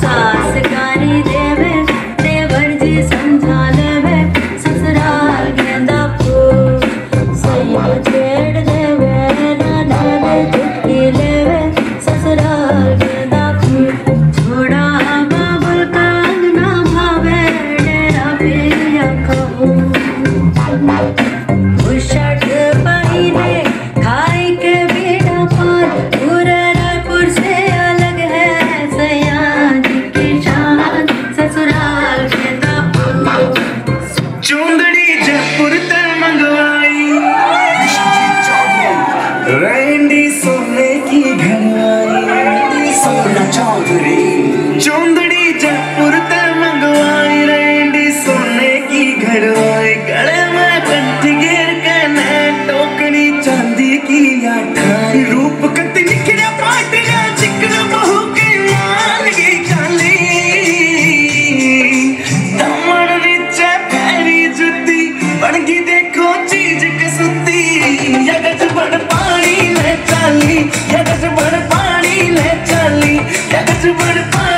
Sauce se it. Yeah, got we're the.